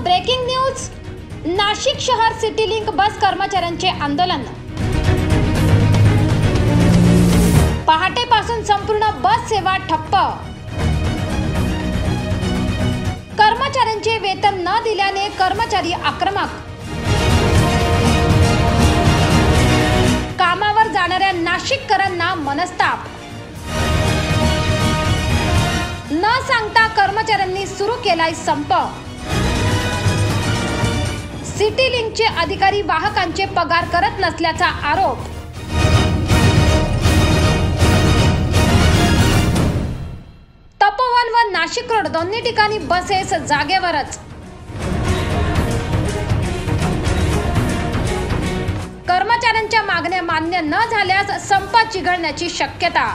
Breaking news Nashik शहर city link बस कर्मचाऱ्यांचे आंदोलन. पहाटेपासून संपूर्ण बस सेवा ठप्प. कर्मचाऱ्यांचे वेतन न दिल्याने कर्मचारी आक्रमक. कामावर जाणाऱ्या नाशिककरांना मनस्ताप. न सांगता कर्मचाऱ्यांनी सुरू केलाय संप. सिटी लिंकचे अधिकारी वाहकांचे पगार करत नसल्याचा आरोप. तपोवन व नाशिक रोड दोन्ही ठिकाणी बसेस जागेवरच. कर्मचाऱ्यांच्या मागण्या मान्य न झाल्यास संप चिघळण्याची शक्यता.